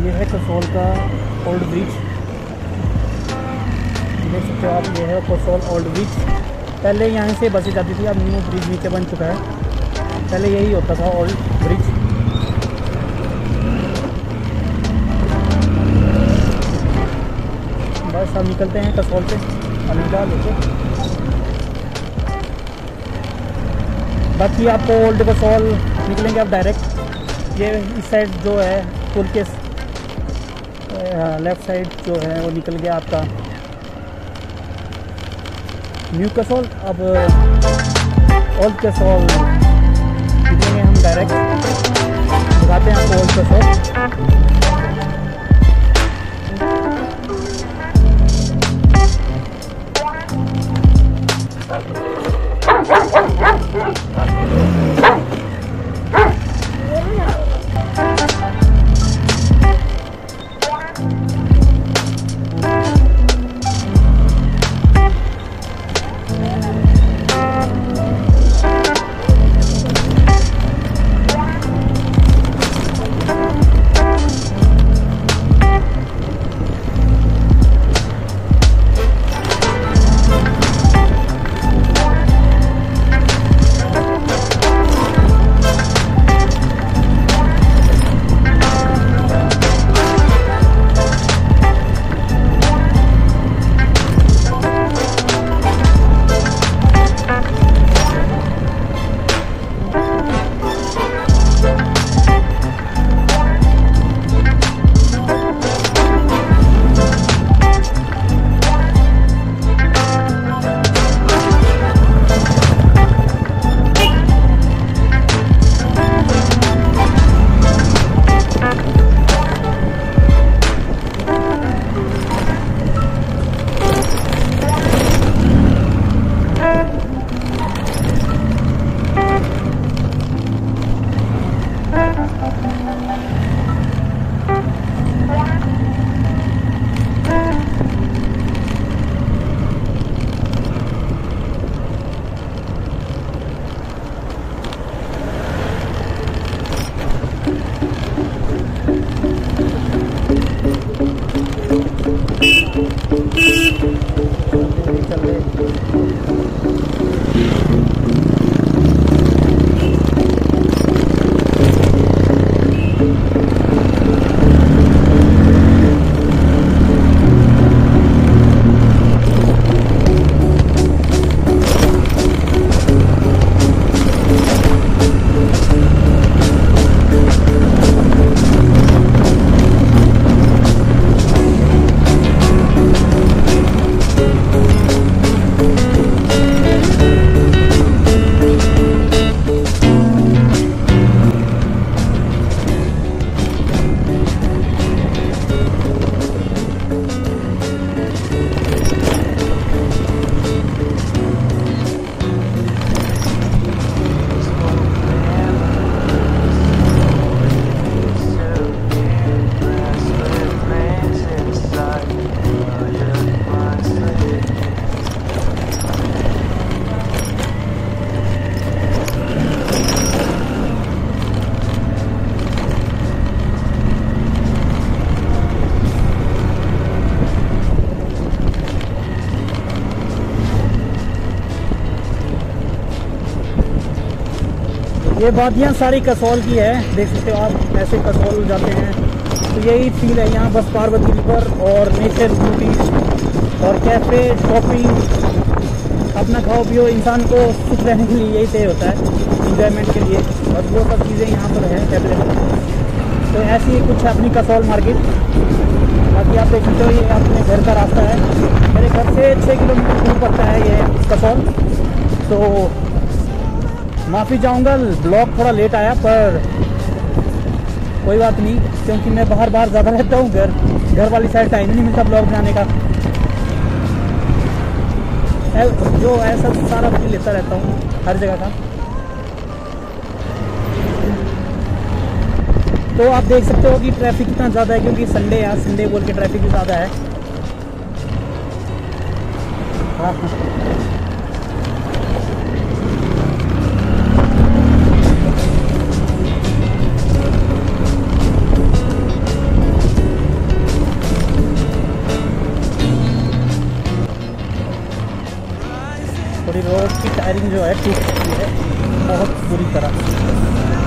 ये है कसौल का ओल्ड ब्रिज देख सकते हो आप, ये है कसौल ओल्ड ब्रिज पहले यहाँ से बसें जाती थी, अब न्यू ब्रिज नीचे बन चुका है। पहले यही होता था ओल्ड ब्रिज बस अब निकलते हैं कसौल से। अलीगढ़ लेके। बाकी आपको ओल्ड कसौल निकलेंगे आप डायरेक्ट ये इस साइड जो है, पुल के लेफ़्ट साइड जो है, वो निकल गया आपका। न्यू कसौल अब ओल्ड कसौल निकलेंगे हम डायरेक्ट बताते हैं आपको ओल्ड कसौल ये वादियाँ सारी कसौल की है। देख सकते हो आप, ऐसे कसौल जाते हैं। तो यही फील है यहाँ बस पार्वती रिवर और नेचर ब्यूटी और कैफ़े शॉपिंग अपना खाओ पियो, इंसान को सुख रहने के लिए यही चाहिए होता है इंजॉयमेंट के लिए। और वो सब चीज़ें यहाँ पर हैं अवेलेबल तो ऐसी ही कुछ अपनी कसौल मार्केट। बाकी आप देख सकते हो, ये अपने घर का रास्ता है। मेरे घर से छः किलोमीटर दूर पड़ता है ये कसौल। तो माफ़ी चाहूँगा, ब्लॉग थोड़ा लेट आया, पर कोई बात नहीं, क्योंकि मैं बाहर बाहर ज़्यादा रहता हूँ, घर घर वाली साइड टाइम नहीं मिलता ब्लॉग बनाने का। जो ऐसा सारा फील लेता रहता हूँ, हर जगह का। तो आप देख सकते हो कि ट्रैफ़िक कितना ज़्यादा है, क्योंकि संडे है संडे बोल के ट्रैफ़िक भी ज़्यादा है हाँ। थोड़ी रोड की टायरिंग जो है टूट चुकी है बहुत बुरी तरह।